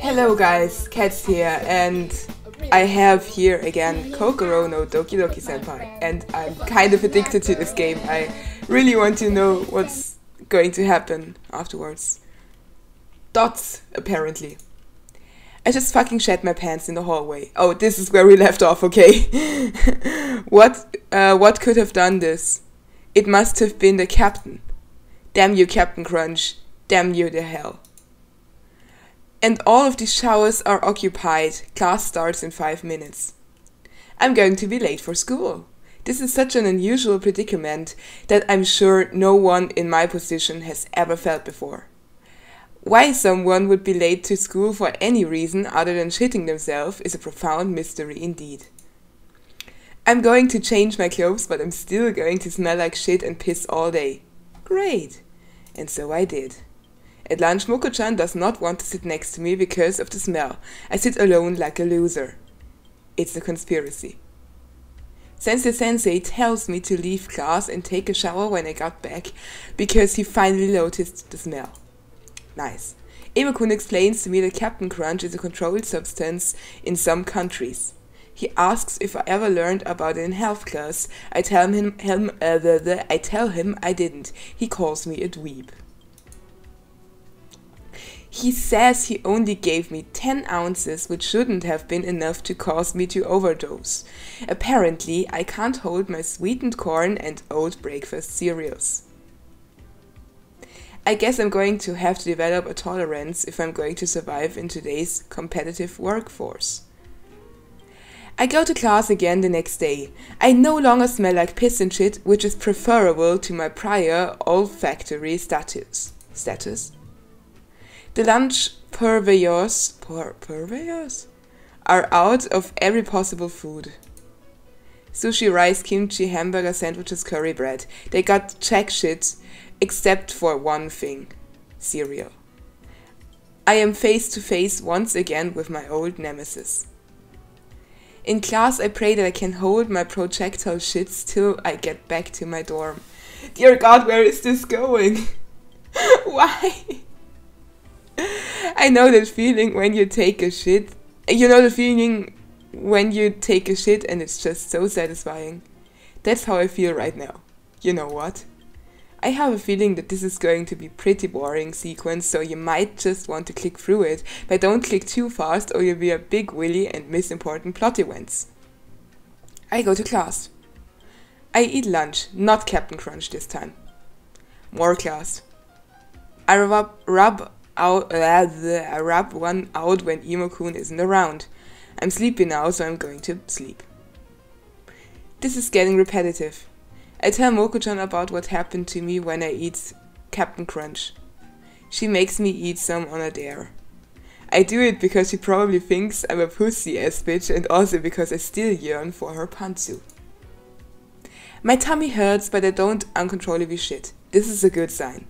Hello guys, Kat's here, and I have here again Kokoro no Doki Doki Senpai, and I'm kind of addicted to this game. I really want to know what's going to happen afterwards. Dots, apparently. I just fucking shed my pants in the hallway. Oh, this is where we left off, okay? what, uh, what could have done this? It must have been the captain. Damn you, Captain Crunch. Damn you to hell. And all of these showers are occupied. Class starts in five minutes. I'm going to be late for school. This is such an unusual predicament that I'm sure no one in my position has ever felt before. Why someone would be late to school for any reason other than shitting themselves is a profound mystery indeed. I'm going to change my clothes, but I'm still going to smell like shit and piss all day. Great. And so I did. At lunch, Moko-chan does not want to sit next to me because of the smell. I sit alone like a loser. It's a conspiracy. Sensei Sensei tells me to leave class and take a shower when I got back because he finally noticed the smell. Nice. Emo-kun explains to me that Captain Crunch is a controlled substance in some countries. He asks if I ever learned about it in health class. I tell him, him uh, the, the, I tell him I didn't. He calls me a dweeb. He says he only gave me 10 ounces, which shouldn't have been enough to cause me to overdose. Apparently, I can't hold my sweetened corn and oat breakfast cereals. I guess I'm going to have to develop a tolerance if I'm going to survive in today's competitive workforce. I go to class again the next day. I no longer smell like piss and shit, which is preferable to my prior olfactory status. Status? The lunch purveyors, pur purveyors are out of every possible food. Sushi, rice, kimchi, hamburger, sandwiches, curry bread. They got check shit except for one thing cereal. I am face to face once again with my old nemesis. In class, I pray that I can hold my projectile shits till I get back to my dorm. Dear God, where is this going? Why? I know that feeling when you take a shit. You know the feeling when you take a shit and it's just so satisfying. That's how I feel right now. You know what? I have a feeling that this is going to be pretty boring sequence, so you might just want to click through it, but don't click too fast or you'll be a big willy and miss important plot events. I go to class. I eat lunch, not Captain Crunch this time. More class. I rub, rub out, uh, I rub one out when Emo-kun isn't around. I'm sleepy now, so I'm going to sleep. This is getting repetitive. I tell Moko-chan about what happened to me when I eat Captain Crunch. She makes me eat some on a dare. I do it because she probably thinks I'm a pussy ass bitch and also because I still yearn for her pantsu. My tummy hurts, but I don't uncontrollably shit. This is a good sign.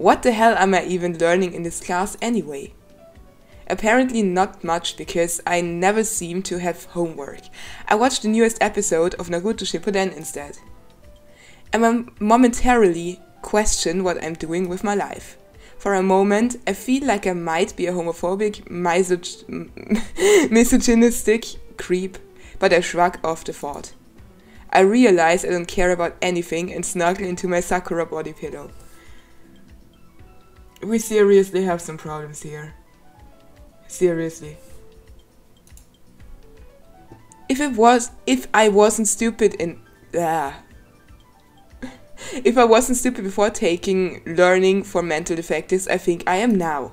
What the hell am I even learning in this class anyway? Apparently not much because I never seem to have homework. I watched the newest episode of Naruto Shippuden instead. And I momentarily question what I'm doing with my life. For a moment, I feel like I might be a homophobic, misog misogynistic creep, but I shrug off the thought. I realize I don't care about anything and snuggle into my Sakura body pillow. We seriously have some problems here. Seriously. If it was, if I wasn't stupid in, ah. if I wasn't stupid before taking learning for mental defectives, I think I am now.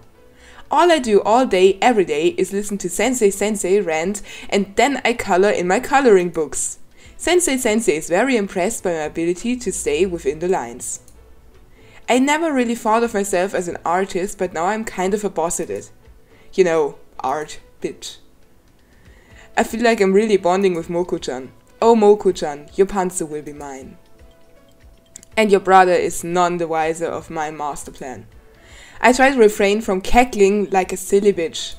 All I do all day, every day, is listen to Sensei Sensei rant, and then I color in my coloring books. Sensei Sensei is very impressed by my ability to stay within the lines. I never really thought of myself as an artist, but now I'm kind of a boss at it. You know, art, bitch. I feel like I'm really bonding with Moko-chan. Oh Moko-chan, your pantsu will be mine. And your brother is none the wiser of my master plan. I try to refrain from cackling like a silly bitch.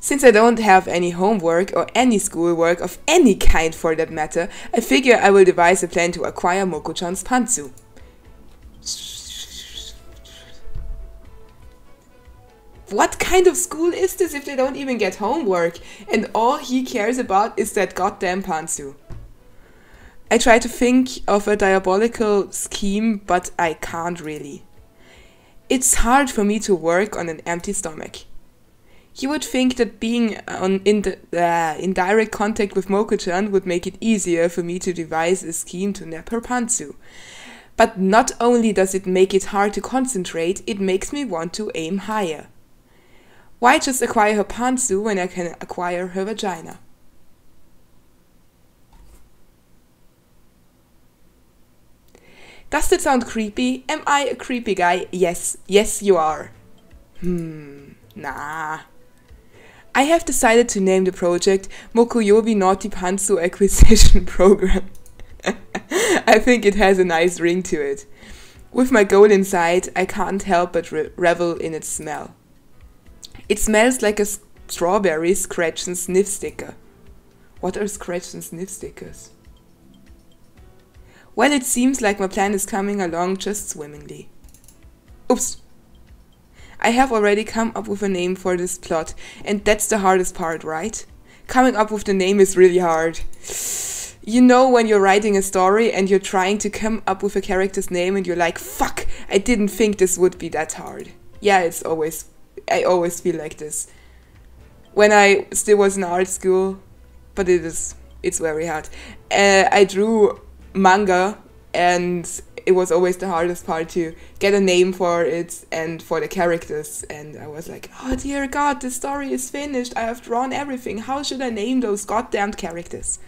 Since I don't have any homework or any schoolwork of any kind for that matter, I figure I will devise a plan to acquire Moko-chan's pantsu. What kind of school is this if they don't even get homework and all he cares about is that goddamn pantsu? I try to think of a diabolical scheme, but I can't really. It's hard for me to work on an empty stomach. You would think that being on in, the, uh, in direct contact with Moko-chan would make it easier for me to devise a scheme to nap her pantsu. But not only does it make it hard to concentrate, it makes me want to aim higher. Why just acquire her pantsu when I can acquire her vagina? Does that sound creepy? Am I a creepy guy? Yes, yes you are. Hmm, nah. I have decided to name the project Mokuyobi Naughty Pantsu Acquisition Program. I think it has a nice ring to it. With my goal in sight, I can't help but re revel in its smell. It smells like a strawberry scratch and sniff sticker. What are scratch and sniff stickers? Well, it seems like my plan is coming along just swimmingly. Oops. I have already come up with a name for this plot, and that's the hardest part, right? Coming up with the name is really hard. You know when you're writing a story and you're trying to come up with a character's name and you're like, fuck, I didn't think this would be that hard. Yeah, it's always I always feel like this. When I still was in art school, but it is it's very hard. Uh, I drew manga, and it was always the hardest part to get a name for it and for the characters. And I was like, oh dear God, the story is finished. I have drawn everything. How should I name those goddamn characters?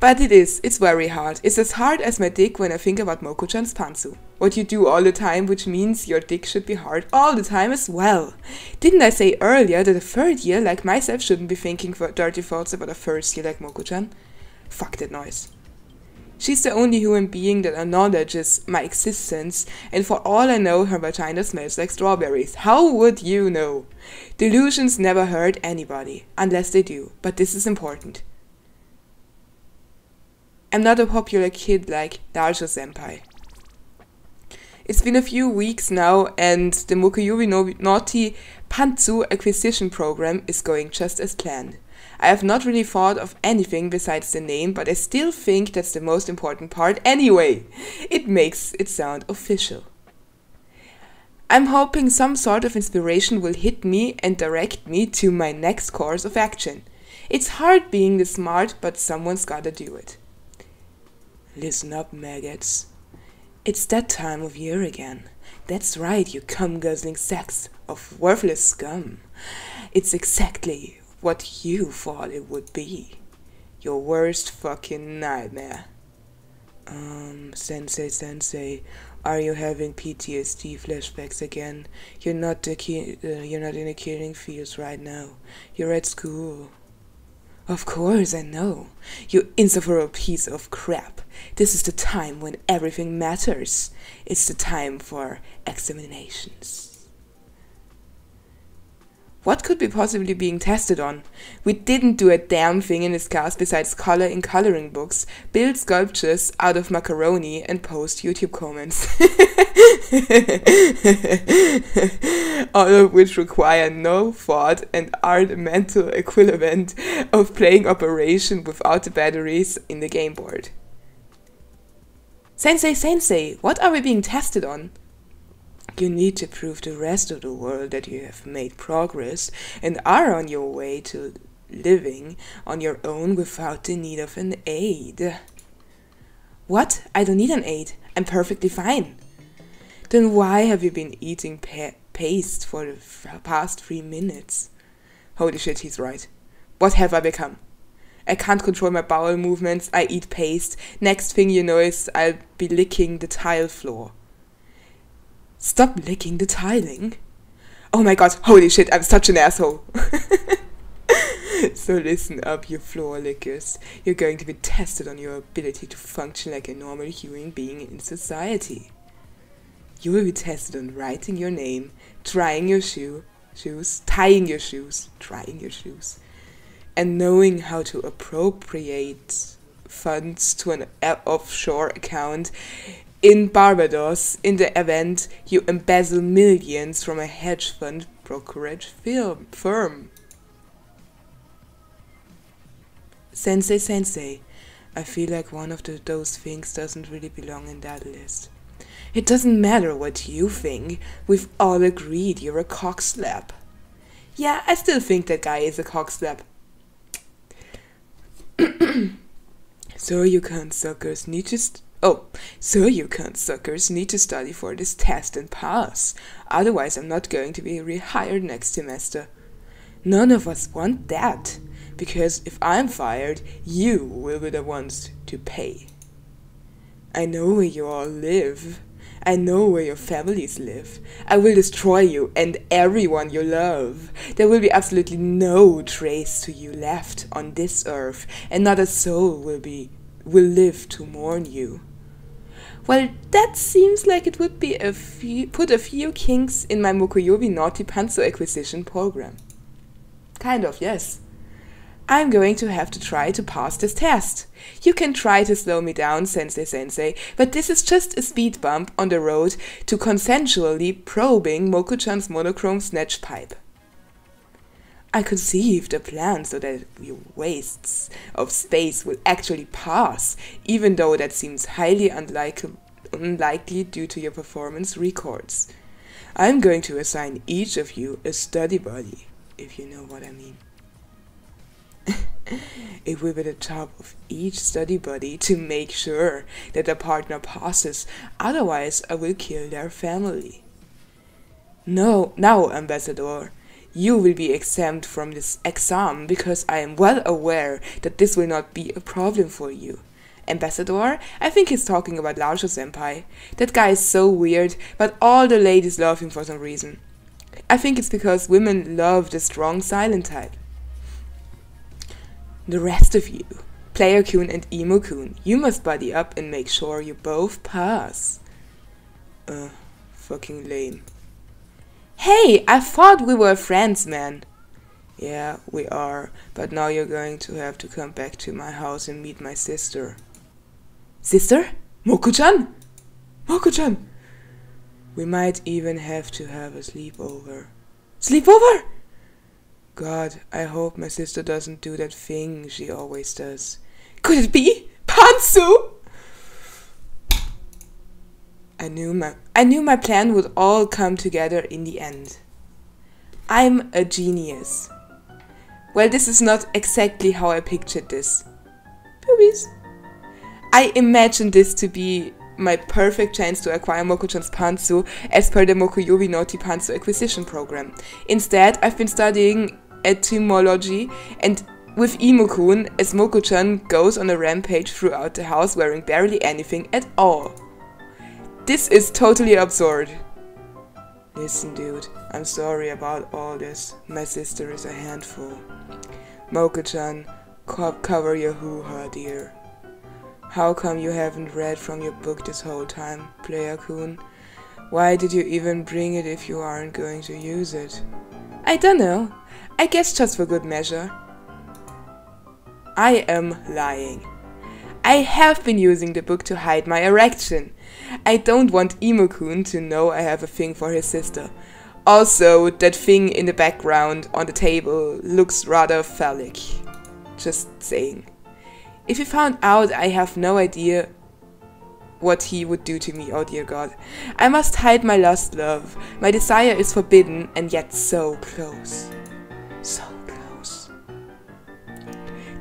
But it is, it's very hard. It's as hard as my dick when I think about Moko-chan's pantsu. What you do all the time, which means your dick should be hard all the time as well. Didn't I say earlier that a third year like myself shouldn't be thinking dirty thoughts about a first year like Moko-chan? Fuck that noise. She's the only human being that acknowledges my existence, and for all I know, her vagina smells like strawberries. How would you know? Delusions never hurt anybody, unless they do, but this is important. I'm not a popular kid like Naruto Senpai. It's been a few weeks now and the Mokoyobi no Naughty Pantsu acquisition program is going just as planned. I have not really thought of anything besides the name, but I still think that's the most important part anyway. It makes it sound official. I'm hoping some sort of inspiration will hit me and direct me to my next course of action. It's hard being this smart, but someone's gotta do it. Listen up, maggots. It's that time of year again. That's right, you cum guzzling sacks of worthless scum. It's exactly what you thought it would be. Your worst fucking nightmare. Um, Sensei, Sensei, are you having PTSD flashbacks again? You're not the uh, you're not in the killing fields right now. You're at school. Of course, I know. You insufferable piece of crap. This is the time when everything matters. It's the time for examinations. What could be possibly being tested on? We didn't do a damn thing in this class besides color in coloring books, build sculptures out of macaroni, and post YouTube comments. All of which require no thought and are the mental equivalent of playing Operation without the batteries in the game board. Sensei, Sensei, what are we being tested on? You need to prove to the rest of the world that you have made progress and are on your way to living on your own without the need of an aid. What? I don't need an aid. I'm perfectly fine. Then why have you been eating pa paste for the past three minutes? Holy shit, he's right. What have I become? I can't control my bowel movements, I eat paste. Next thing you know is I'll be licking the tile floor. Stop licking the tiling. Oh my god, holy shit, I'm such an asshole. so listen up, you floor lickers. You're going to be tested on your ability to function like a normal human being in society. You will be tested on writing your name, trying your shoe, shoes, tying your shoes, trying your shoes, and knowing how to appropriate funds to an offshore account in Barbados, in the event you embezzle millions from a hedge fund brokerage film, firm. Sensei, sensei, I feel like one of the, those things doesn't really belong in that list. It doesn't matter what you think, we've all agreed you're a cockslap. Yeah, I still think that guy is a cockslap. so you can't suckers need to Oh, so you can't suckers need to study for this test and pass. Otherwise I'm not going to be rehired next semester. None of us want that. Because if I'm fired, you will be the ones to pay. I know where you all live. I know where your families live. I will destroy you and everyone you love. There will be absolutely no trace to you left on this earth, and not a soul will be will live to mourn you. Well, that seems like it would be a few, put a few kinks in my Mokoyobi Naughty Pantsu acquisition program. Kind of, yes. I'm going to have to try to pass this test. You can try to slow me down, Sensei Sensei, but this is just a speed bump on the road to consensually probing Moko-chan's monochrome snatch pipe. I conceived a plan so that your wastes of space will actually pass, even though that seems highly unlikely, unlikely due to your performance records. I'm going to assign each of you a study buddy, if you know what I mean. it will be the job of each study buddy to make sure that the partner passes, otherwise I will kill their family. No, now, Ambassador, you will be exempt from this exam because I am well aware that this will not be a problem for you. Ambassador? I think he's talking about Laoshu Senpai. That guy is so weird, but all the ladies love him for some reason. I think it's because women love the strong silent type. The rest of you, Player-kun and Emo-kun, you must buddy up and make sure you both pass. Uh, fucking lame. Hey, I thought we were friends, man. Yeah, we are, but now you're going to have to come back to my house and meet my sister. Sister? Moko-chan? Moko-chan! We might even have to have a sleepover. Sleepover? God, I hope my sister doesn't do that thing she always does. Could it be Pantsu? I knew my I knew my plan would all come together in the end. I'm a genius. Well, this is not exactly how I pictured this. Boobies. I imagined this to be my perfect chance to acquire Moko-chan's Pantsu as per the Mokoyobi Naughty Pantsu acquisition program. Instead, I've been studying etymology and with Emo-kun as Moko-chan goes on a rampage throughout the house wearing barely anything at all. This is totally absurd. Listen dude, I'm sorry about all this. My sister is a handful. Moko-chan, co cover your hoo-ha dear. How come you haven't read from your book this whole time, Player-kun? Why did you even bring it if you aren't going to use it? I don't know. I guess just for good measure. I am lying. I have been using the book to hide my erection. I don't want Emo-kun to know I have a thing for his sister. Also, that thing in the background on the table looks rather phallic. Just saying. If he found out I have no idea what he would do to me, oh dear god. I must hide my lost love. My desire is forbidden and yet so close. So close.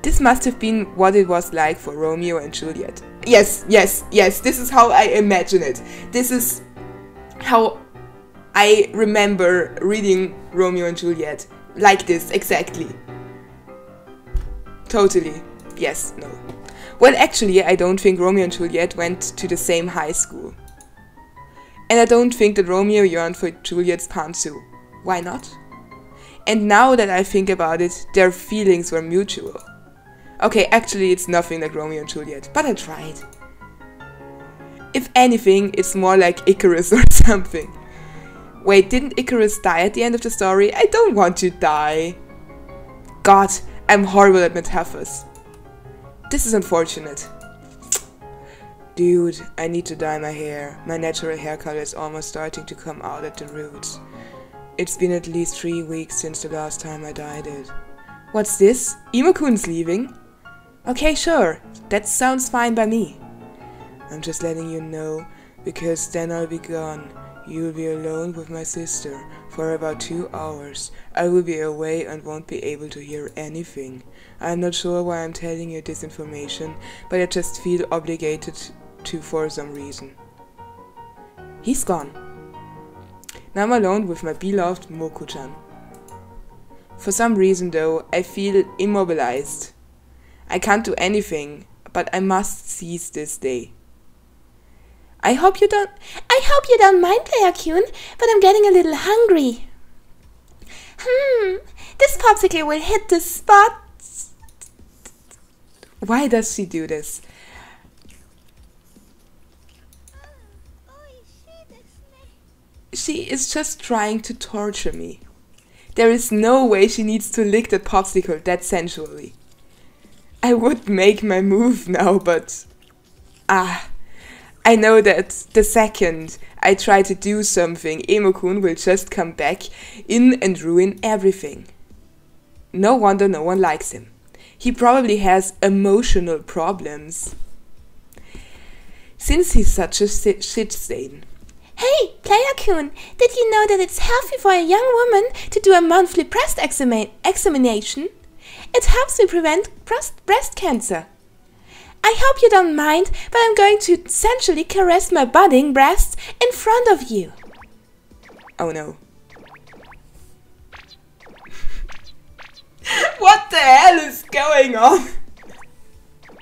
This must have been what it was like for Romeo and Juliet. Yes, yes, yes, this is how I imagine it. This is how I remember reading Romeo and Juliet. Like this, exactly. Totally. Yes, no. Well, actually, I don't think Romeo and Juliet went to the same high school. And I don't think that Romeo yearned for Juliet's pantsu. Why not? And now that I think about it, their feelings were mutual. Okay, actually it's nothing like Romeo and Juliet, but I tried. If anything, it's more like Icarus or something. Wait, didn't Icarus die at the end of the story? I don't want to die. God, I'm horrible at metaphors. This is unfortunate. Dude, I need to dye my hair. My natural hair color is almost starting to come out at the roots. It's been at least three weeks since the last time I dyed it. What's this? Emo-kun's leaving? Okay, sure. That sounds fine by me. I'm just letting you know, because then I'll be gone. You'll be alone with my sister for about two hours. I will be away and won't be able to hear anything. I'm not sure why I'm telling you this information, but I just feel obligated to for some reason. He's gone. Now I'm alone with my beloved Moko-chan. For some reason though, I feel immobilized. I can't do anything, but I must seize this day. I hope you don't I hope you don't mind, Player but I'm getting a little hungry. Hmm, this popsicle will hit the spot. Why does she do this? She is just trying to torture me. There is no way she needs to lick that popsicle that sensually. I would make my move now, but... Ah, I know that the second I try to do something, Emo-kun will just come back in and ruin everything. No wonder no one likes him. He probably has emotional problems. Since he's such a shit stain. Hey, Player Kun, did you know that it's healthy for a young woman to do a monthly breast examination? It helps to prevent breast cancer. I hope you don't mind, but I'm going to sensually caress my budding breasts in front of you. Oh no. what the hell is going on?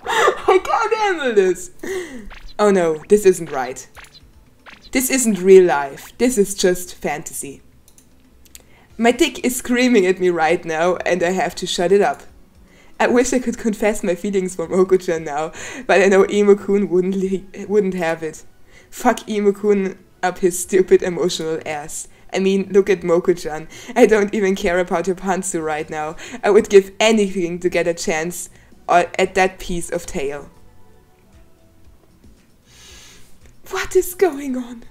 I can't handle this. Oh no, this isn't right. This isn't real life. This is just fantasy. My dick is screaming at me right now and I have to shut it up. I wish I could confess my feelings for Moko-chan now, but I know Emo-kun wouldn't, wouldn't have it. Fuck Emo-kun up his stupid emotional ass. I mean, look at Moko-chan. I don't even care about your pantsu right now. I would give anything to get a chance at that piece of tail. What is going on?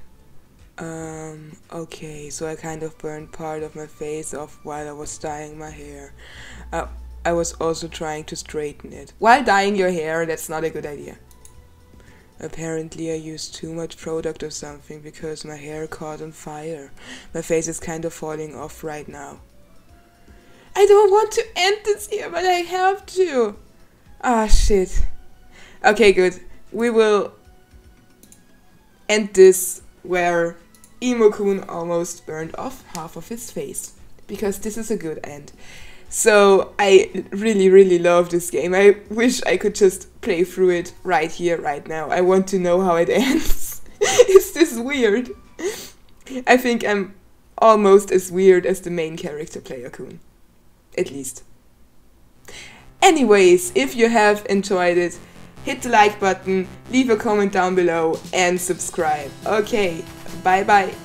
Um, okay, so I kind of burned part of my face off while I was dyeing my hair. Uh, I was also trying to straighten it. While dyeing your hair, that's not a good idea. Apparently I used too much product or something because my hair caught on fire. My face is kind of falling off right now. I don't want to end this here, but I have to. Ah, shit. Okay, good. We will end this where Emo-kun almost burned off half of his face. Because this is a good end. So I really, really love this game. I wish I could just play through it right here, right now. I want to know how it ends. Is this weird? I think I'm almost as weird as the main character, Player Kun. At least. Anyways, if you have enjoyed it, hit the like button, leave a comment down below, and subscribe. Okay, bye bye.